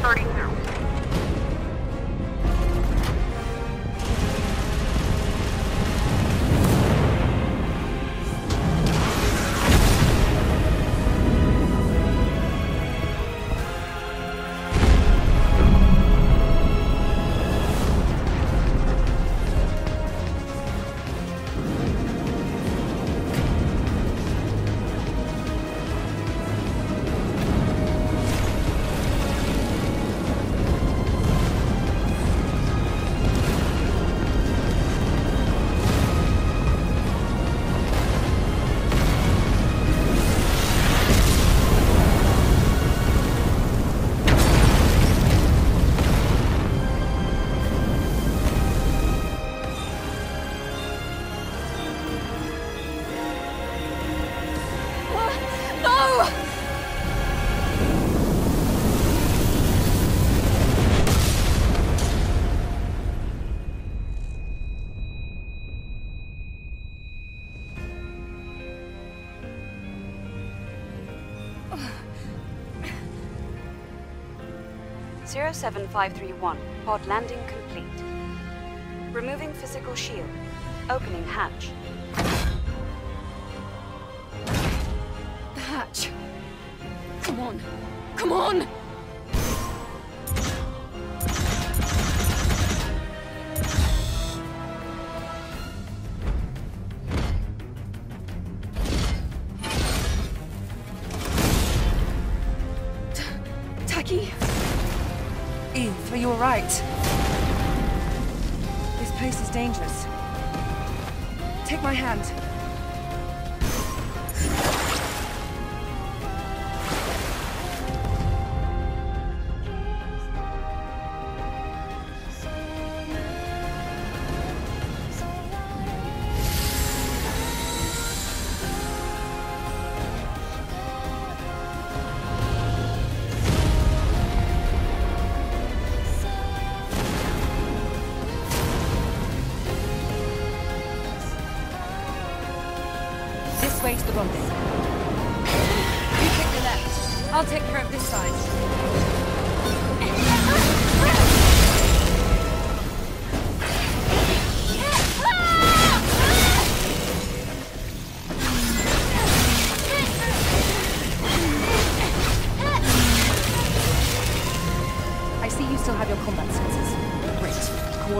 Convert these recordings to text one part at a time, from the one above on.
Protocol B32. Zero seven five three one. Pod landing complete. Removing physical shield. Opening hatch. The hatch. Come on. Come on!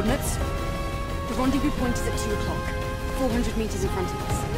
Coordinates? The rendezvous point is at 2 o'clock. 400 meters in front of us.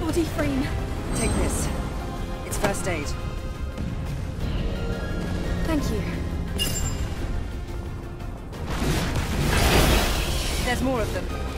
Body frame. Take this. It's first aid. Thank you. There's more of them.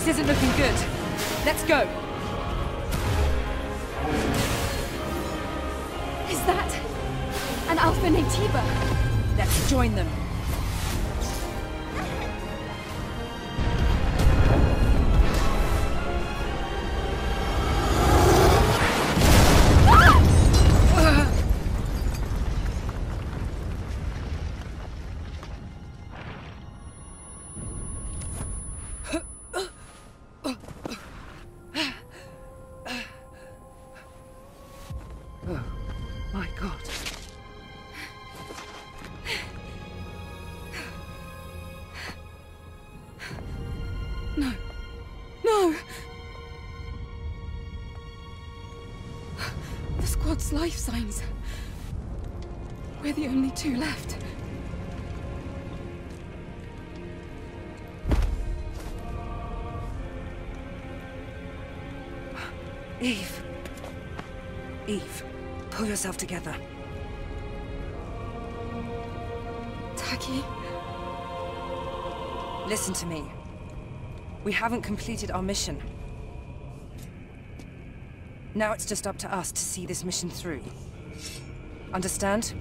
This isn't looking good. Let's go! Is that an Alpha Naytiba? Let's join them. Signs. We're the only two left. Eve. Eve, pull yourself together. Tachy? Listen to me. We haven't completed our mission. Now it's just up to us to see this mission through. Understand?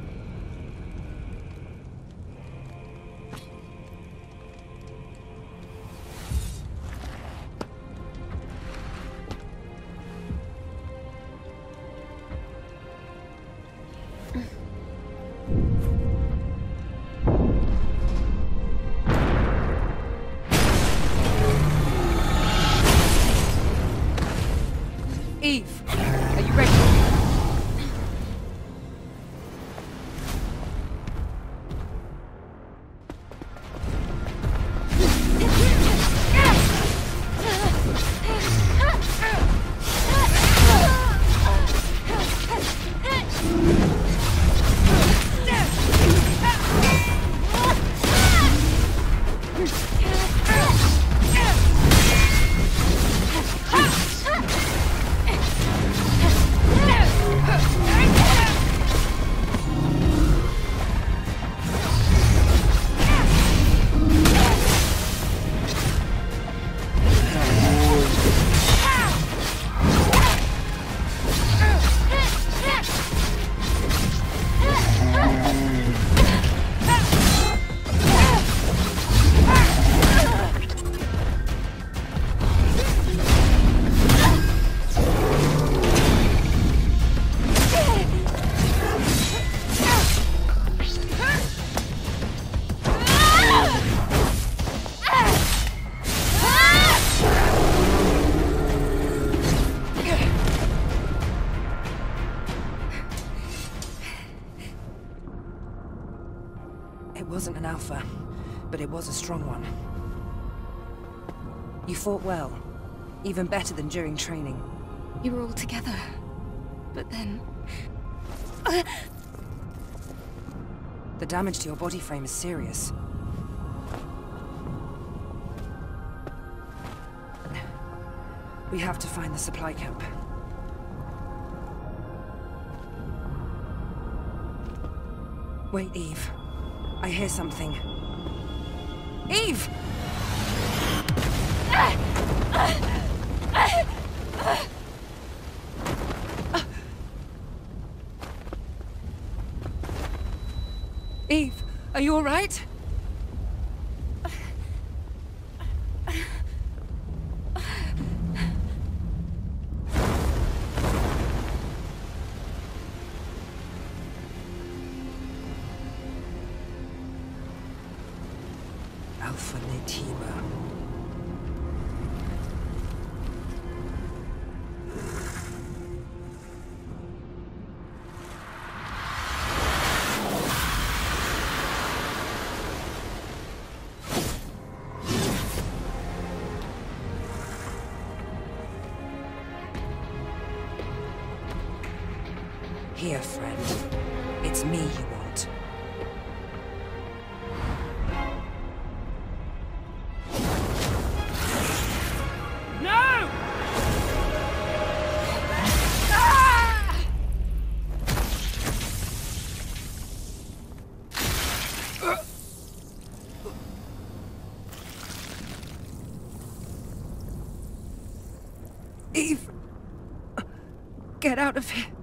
Strong one. You fought well, even better than during training. You were all together. But then... The damage to your body frame is serious. We have to find the supply camp. Wait, Eve. I hear something. Eve! Eve, are you alright? Alpha Naytiba. Here, Get out of here!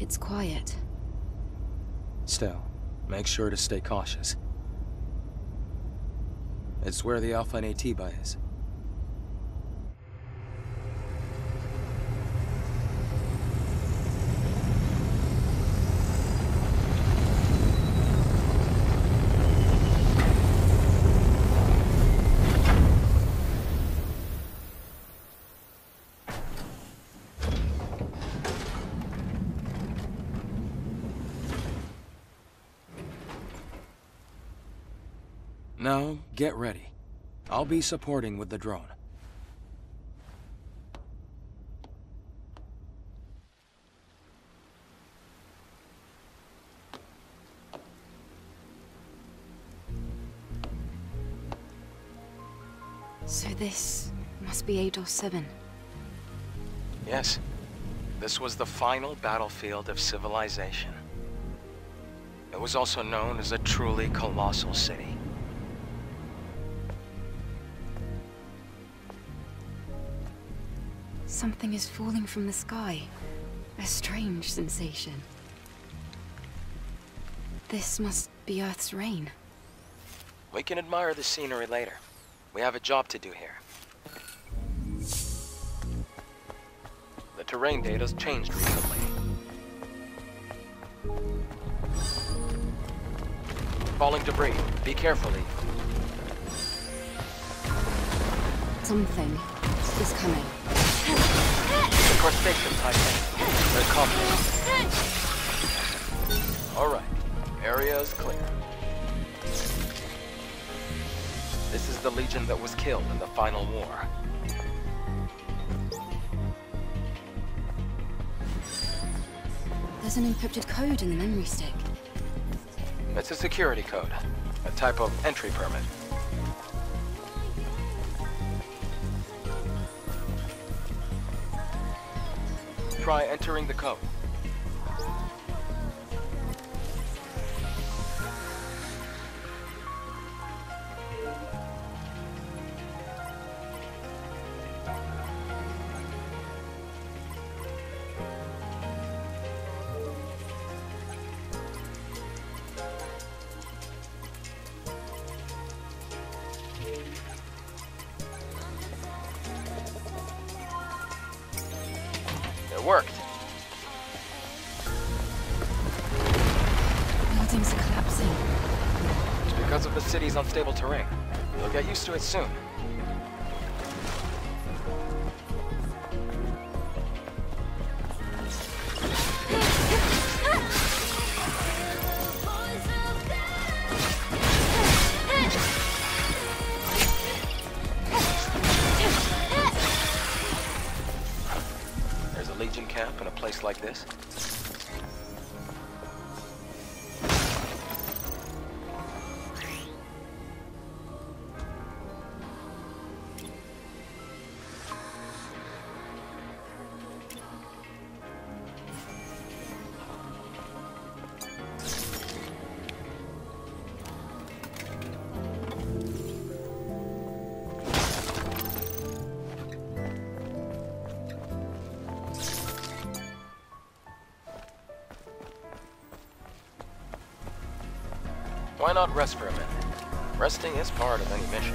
It's quiet. Still, make sure to stay cautious. It's where the Alpha and AT Naytiba is. Now, get ready. I'll be supporting with the drone. So this must be Eidos 7. Yes. This was the final battlefield of civilization. It was also known as a truly colossal city. Something is falling from the sky. A strange sensation. This must be Earth's rain. We can admire the scenery later. We have a job to do here. The terrain data's changed recently. Falling debris. Be careful, Something is coming. Crustacean type thing. They're coming. Alright. Area is clear. This is the Legion that was killed in the final war. There's an encrypted code in the memory stick. It's a security code. A type of entry permit. Try entering the code. Soon. Why not rest for a minute? Resting is part of any mission.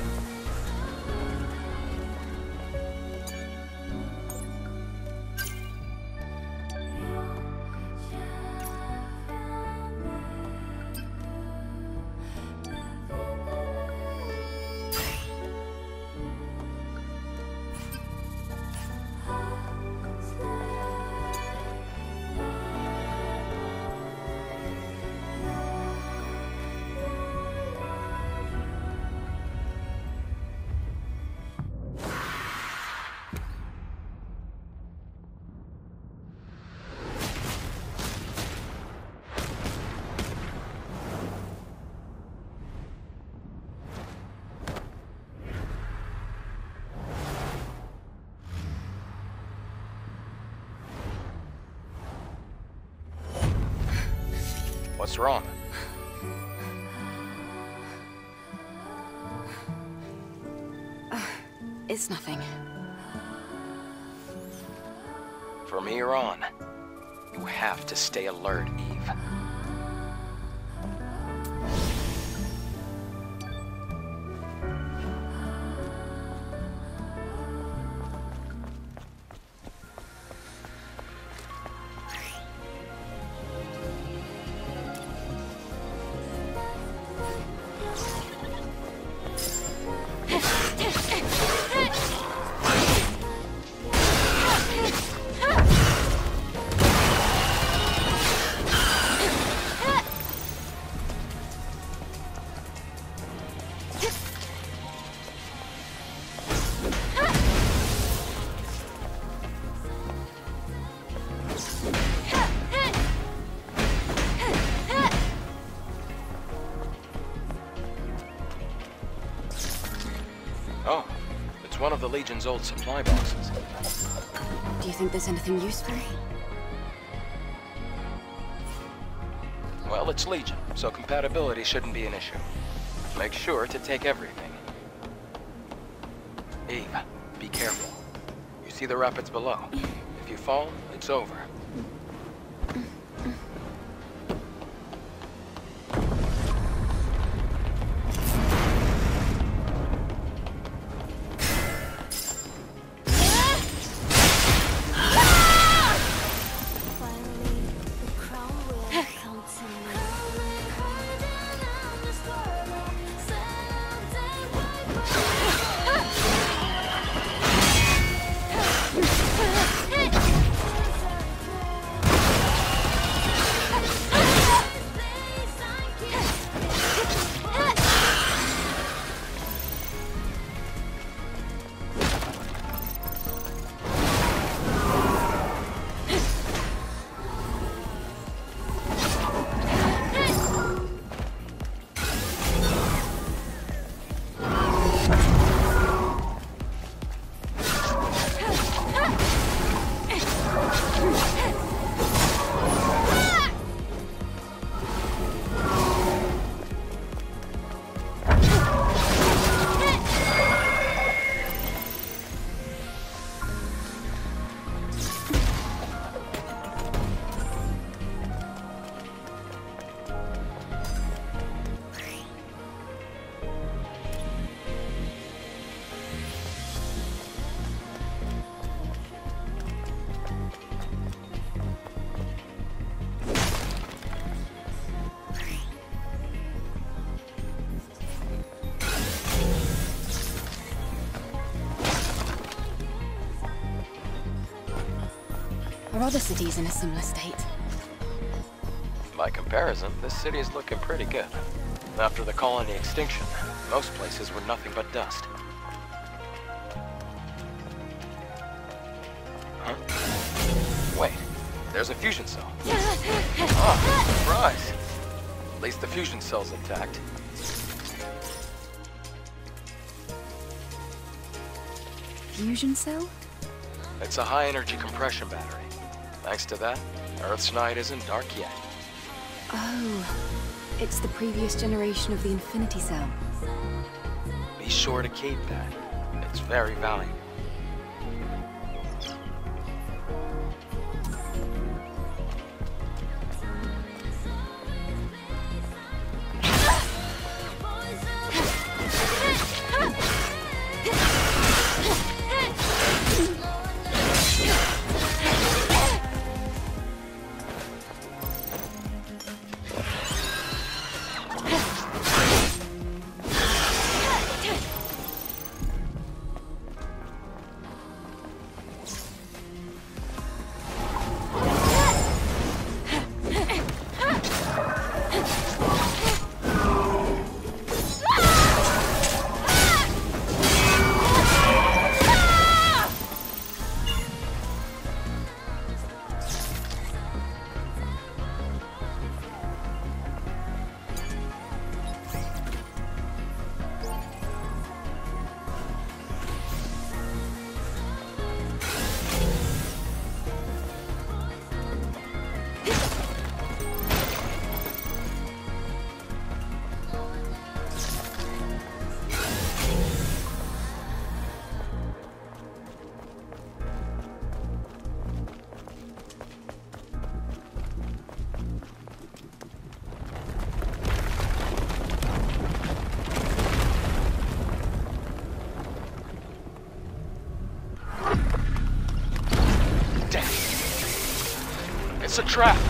What's wrong? It's nothing. From here on, you have to stay alert, Eve. Legion's old supply boxes. Do you think there's anything useful? Well, it's Legion, so compatibility shouldn't be an issue. Make sure to take everything. Eve, be careful. You see the rapids below. If you fall, it's over. Other cities in a similar state? By comparison, this city is looking pretty good. After the colony extinction, most places were nothing but dust. Huh? Wait, there's a fusion cell. Oh, surprise! At least the fusion cell's intact. Fusion cell? It's a high-energy compression battery. Thanks to that, Earth's night isn't dark yet. Oh, it's the previous generation of the Infinity Cell. Be sure to keep that. It's very valuable. It's a trap.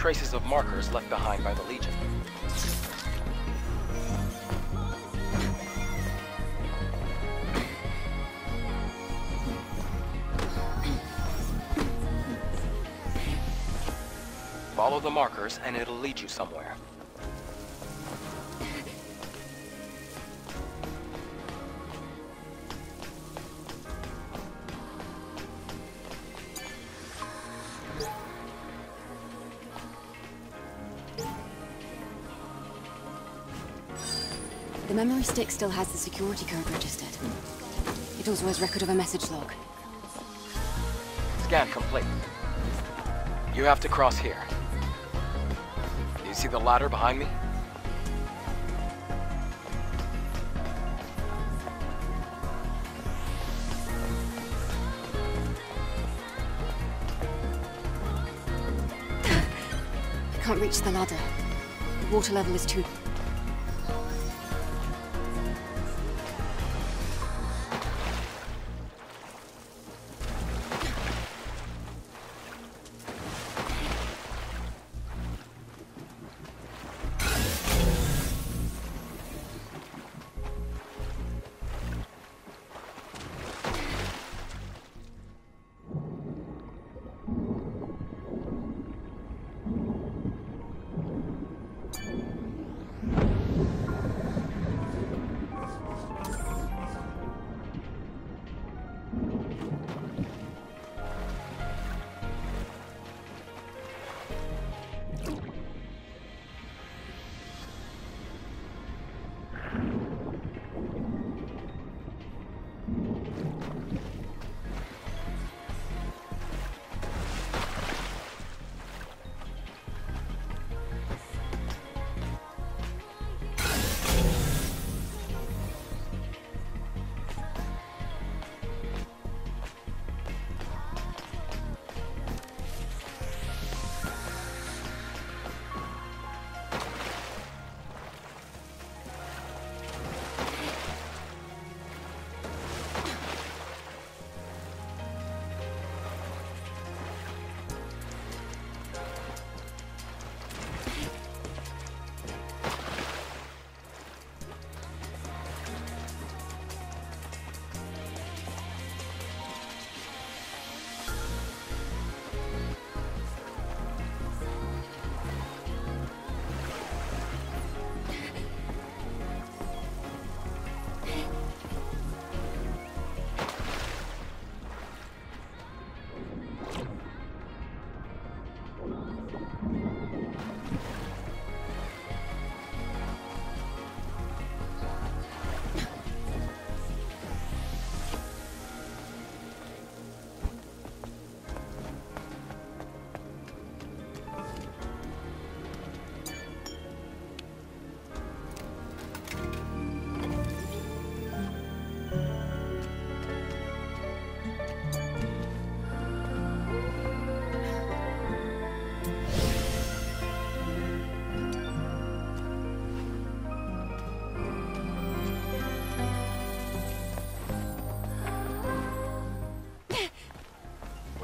Traces of markers left behind by the Legion. Follow the markers and it'll lead you somewhere. Stick still has the security code registered. It also has record of a message log. Scan complete. You have to cross here. You see the ladder behind me? I can't reach the ladder. The water level is too...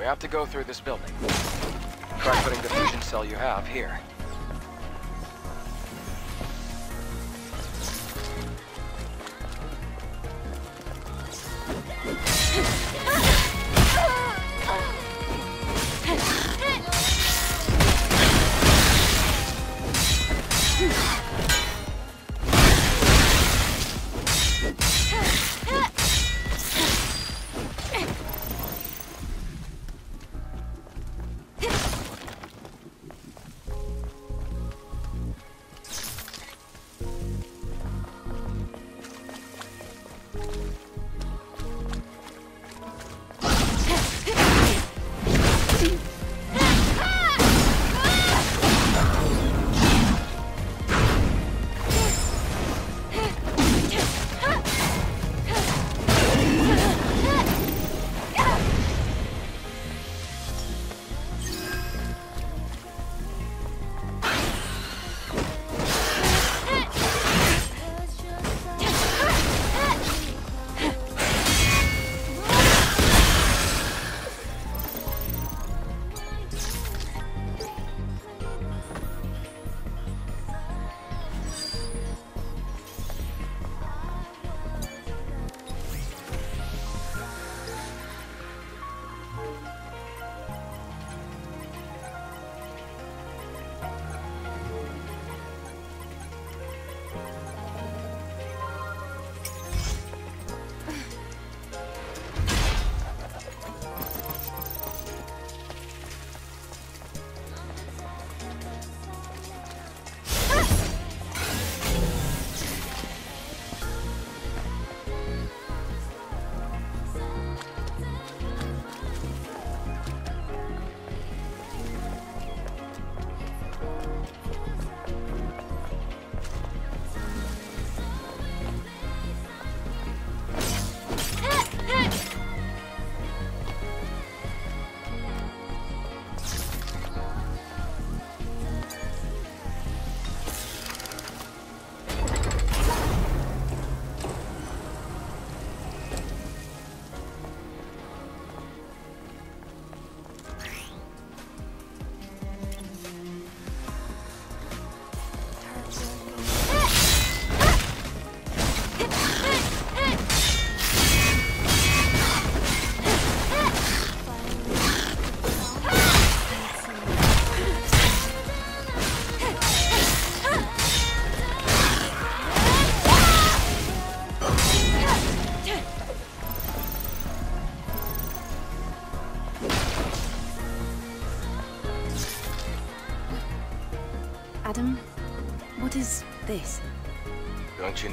We have to go through this building. Try putting the fusion cell you have here.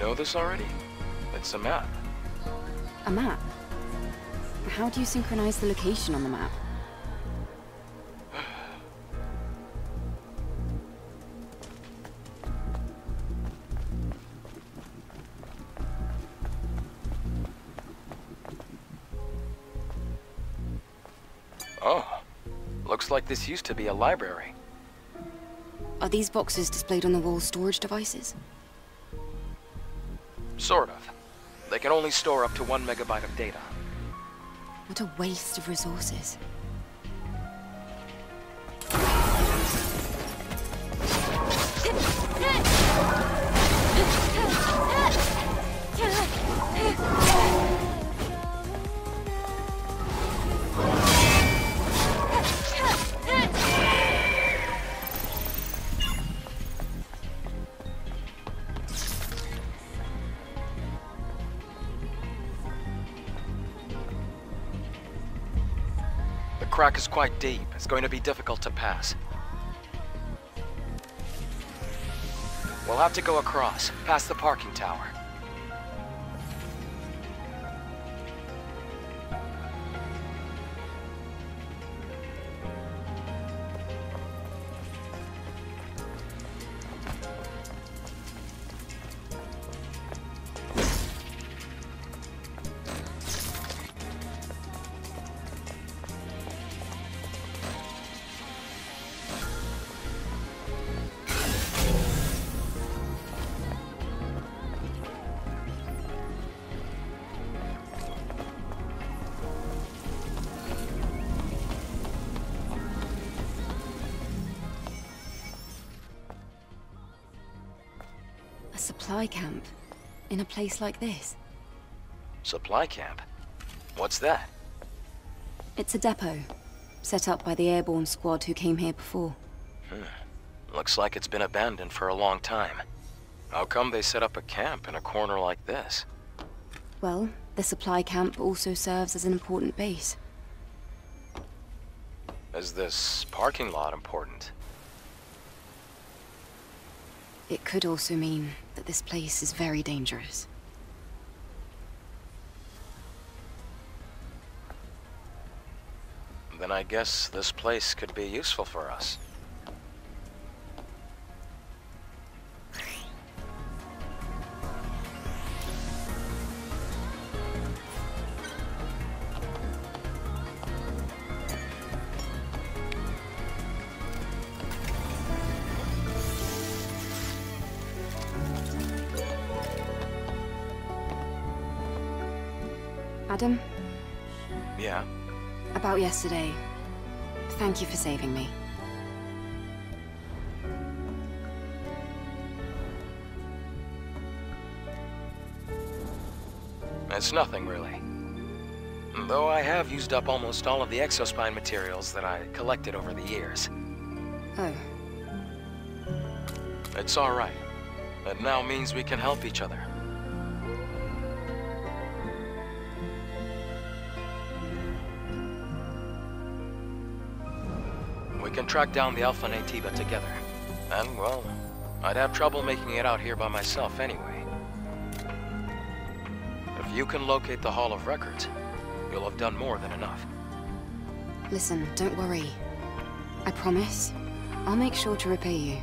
Know this already? It's a map. A map? How do you synchronize the location on the map? Oh, looks like this used to be a library. Are these boxes displayed on the wall storage devices? Sort of. They can only store up to one megabyte of data. What a waste of resources. Crack is quite deep. It's going to be difficult to pass. We'll have to go across, past the parking tower. In a place like this? Supply camp? What's that? It's a depot, set up by the airborne squad who came here before. Hmm. Looks like it's been abandoned for a long time. How come they set up a camp in a corner like this? Well, the supply camp also serves as an important base. Is this parking lot important? It could also mean that this place is very dangerous. Then I guess this place could be useful for us. Yesterday. Thank you for saving me. It's nothing, really. Though I have used up almost all of the exospine materials that I collected over the years. Oh, It's alright. It now means we can help each other. Can track down the Alpha Naytiba together. And, well, I'd have trouble making it out here by myself anyway. If you can locate the Hall of Records, you'll have done more than enough. listen, don't worry. I promise, I'll make sure to repay you.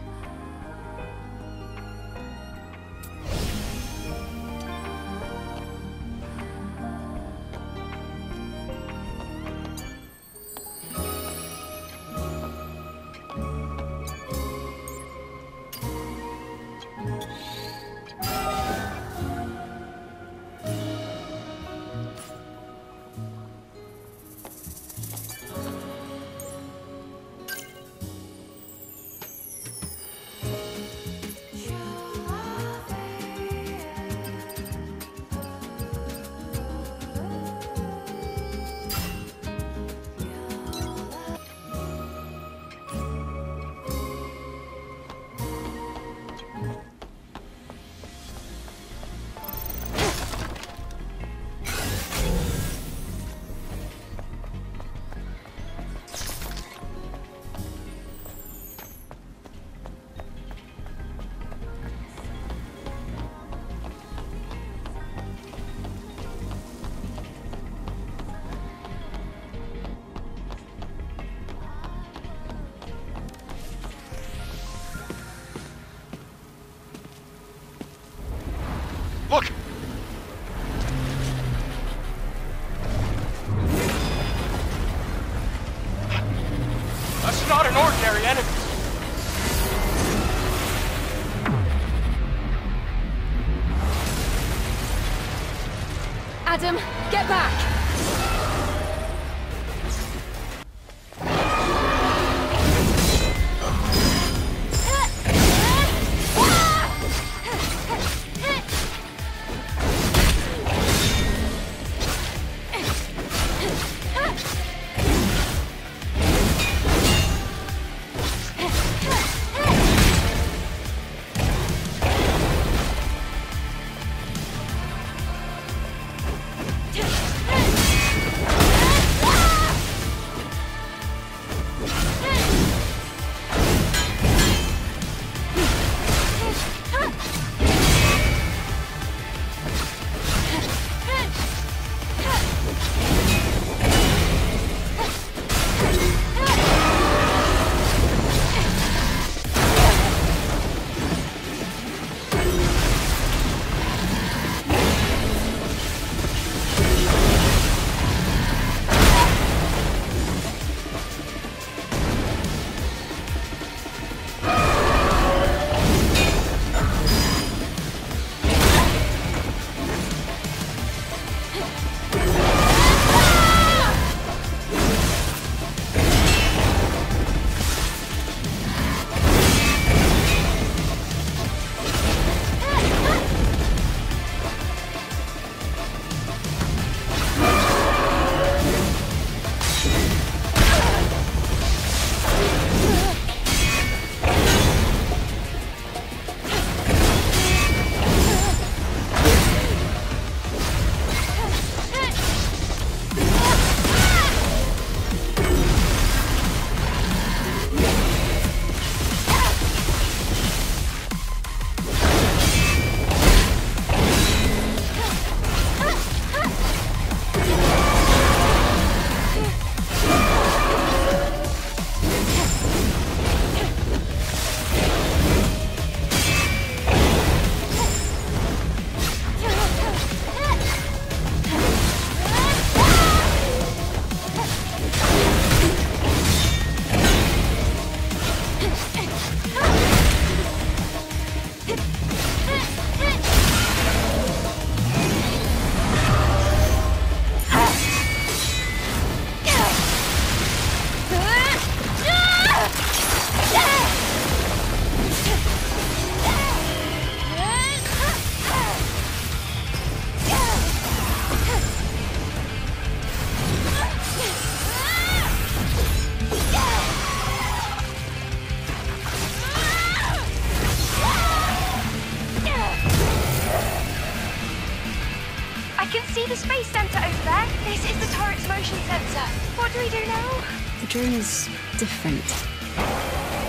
Different.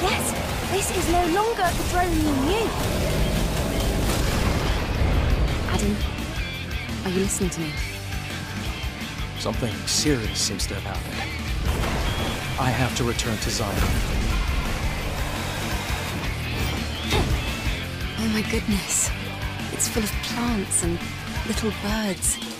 Yes, this is no longer the drone you knew. Adam, are you listening to me? Something serious seems to have happened. I have to return to Xion. Oh my goodness. It's full of plants and little birds.